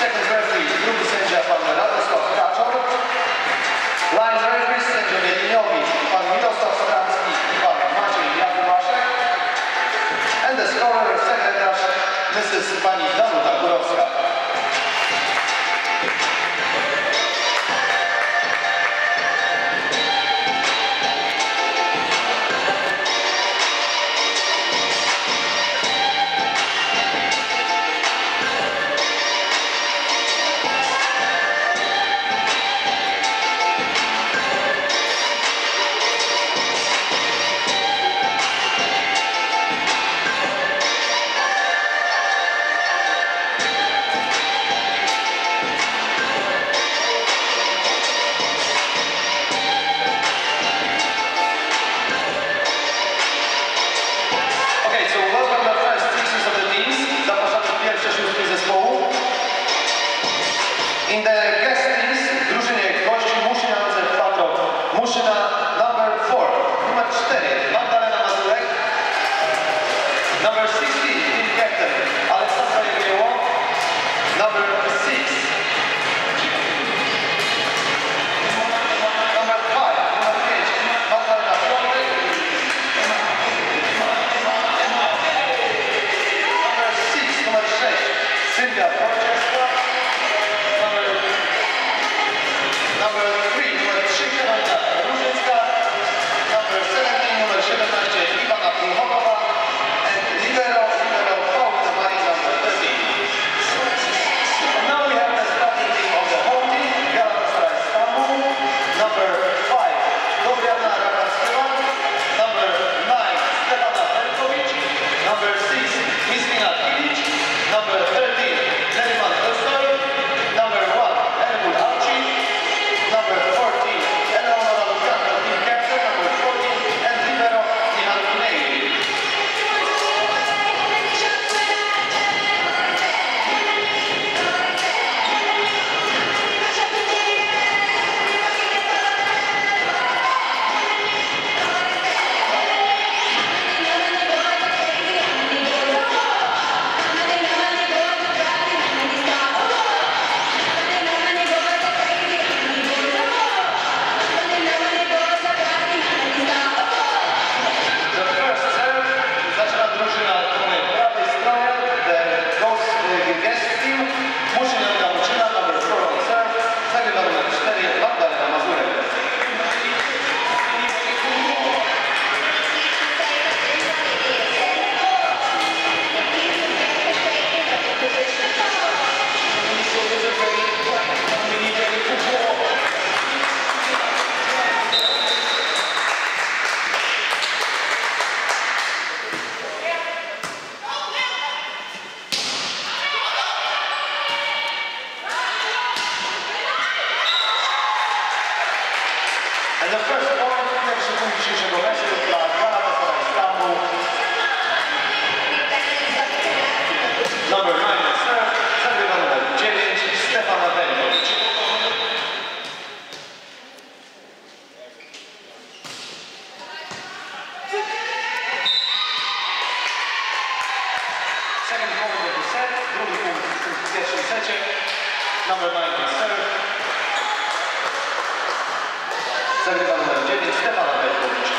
second referee, drugi sędzia pan Radosław Kaczor, line referee sędzia Wielinowi, pan Mirosław Stranski i pan Maciej Jakubaszek, and the scorer second Mrs. pani Danuta Górowska. Thank you. number 97. 7 number 11, Jenny Stefan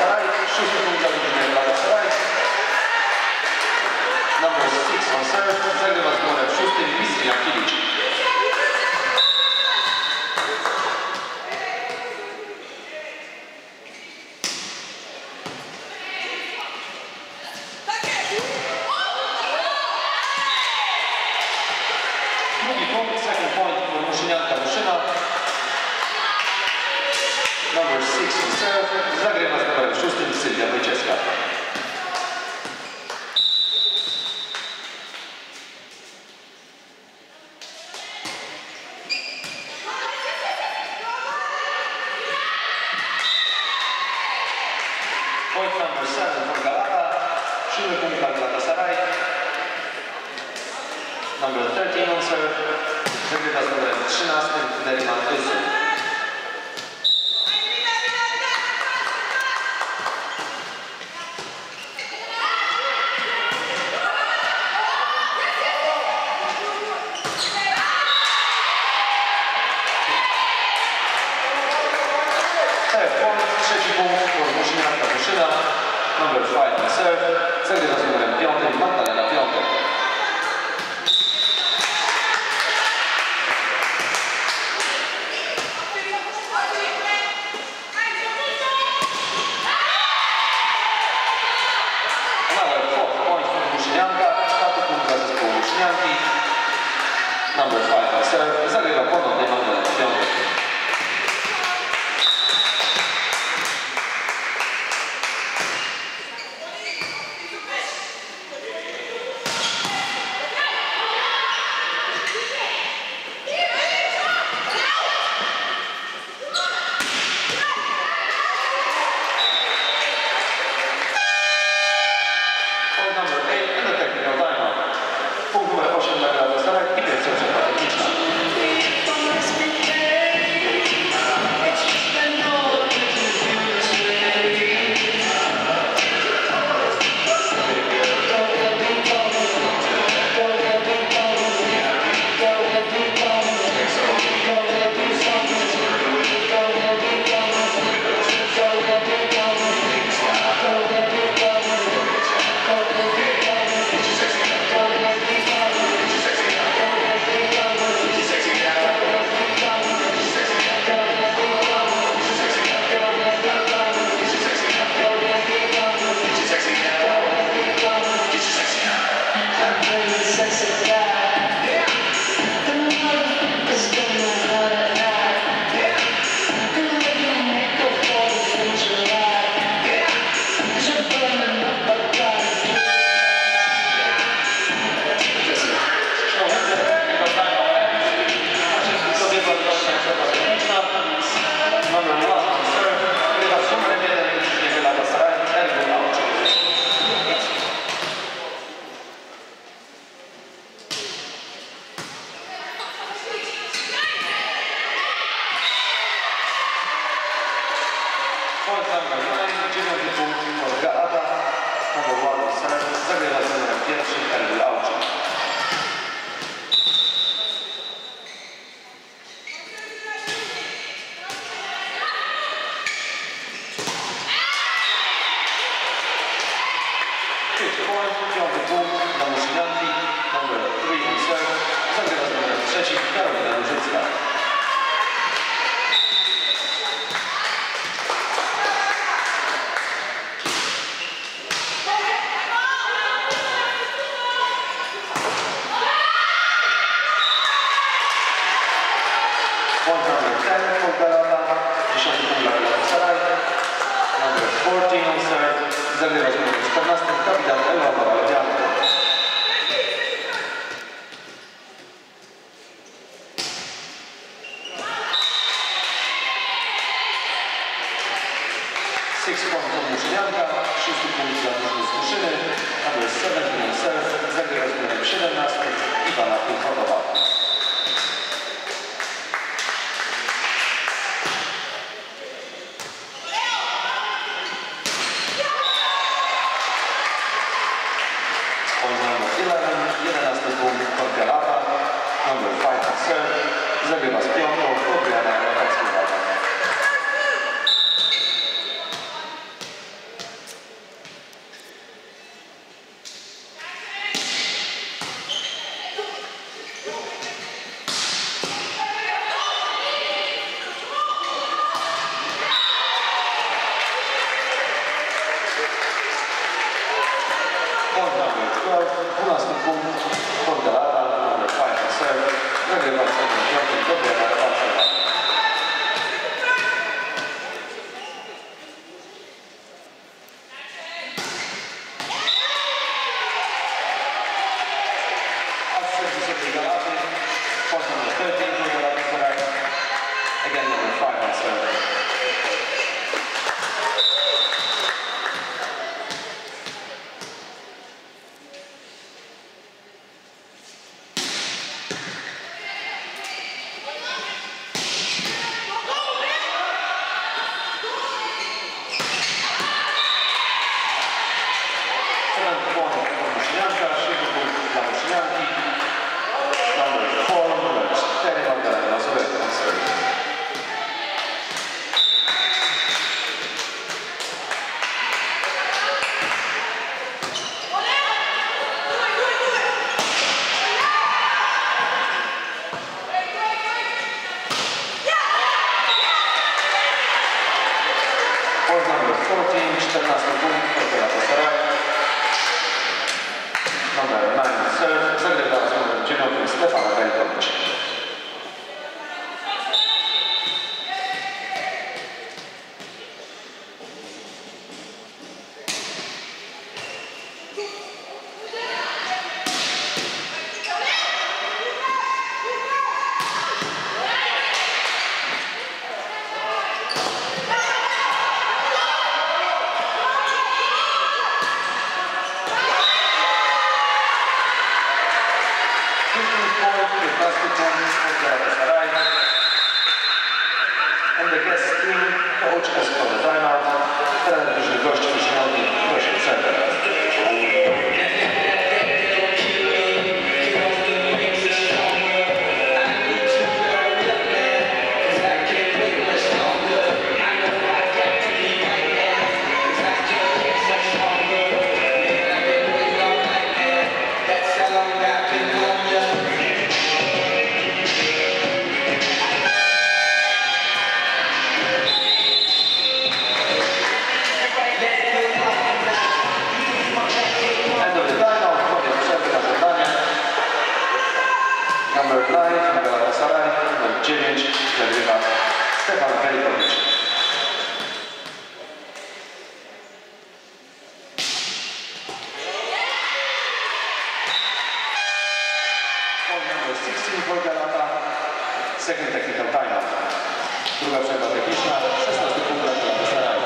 Galatasaray, 6 punktów różnicy dla Galatasaray. Number 6 on serve, przegrywa z numerem 6 Wisnia Kilicz. siły punkt dla Galatasaray. Number 13 on serve. Wygrywa z numerem 13 Neriman Yusuf. niespodzianka, szósty punkt dla drużyny z Muszyny, a to jest 7 Self, zagra z numerem 17 Iwana Pulchotowa. Number 16, Volga Lata, second technical time. Druga przerwa techniczna, 16 punktów dla Staraja.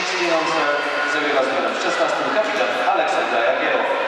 Istniejące zawiera zmiana w 16. Kapitan Aleksander Jagiełow.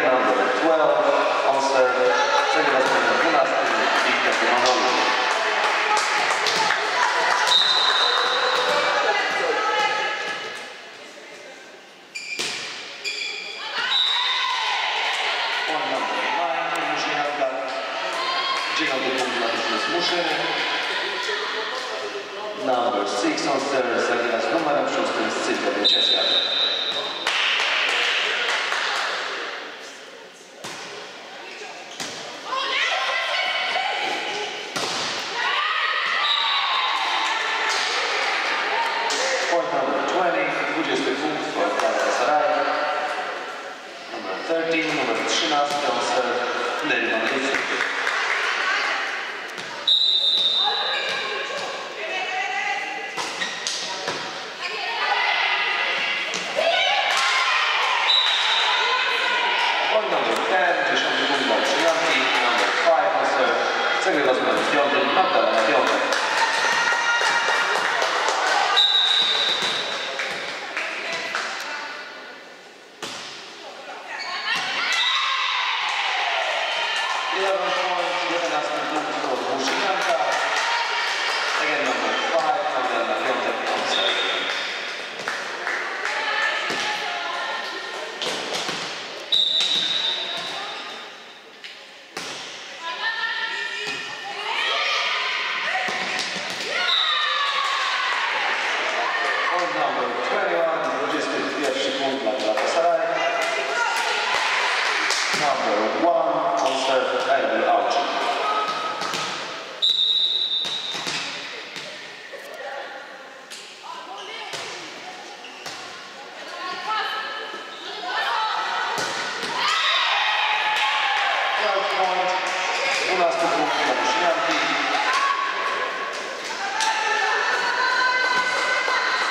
number 12 on serve.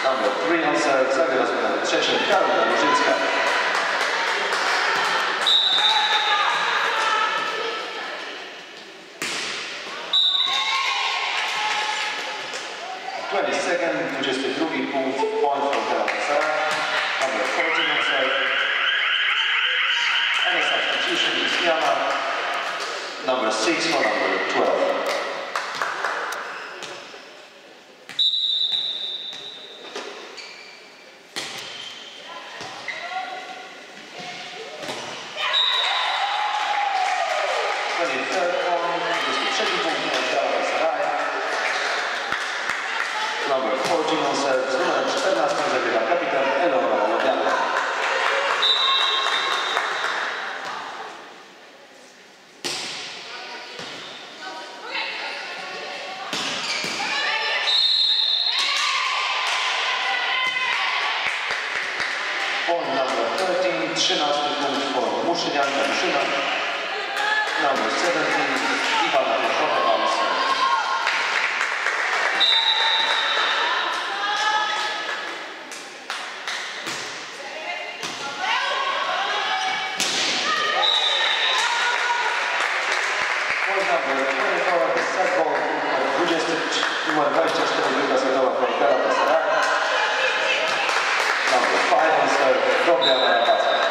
Number three on serve, zagra z numerem trzecim, Karolina Różycka. Trzeci punkt miał Dallas Raj. Number 14 serc, numer 14 zabiera kapitan Eleonora Lobiana. Program repertuar z setbą numer 20, numer 24 wykazetowa Portera Pesera. Dobry, fajny ser, dobra narracja.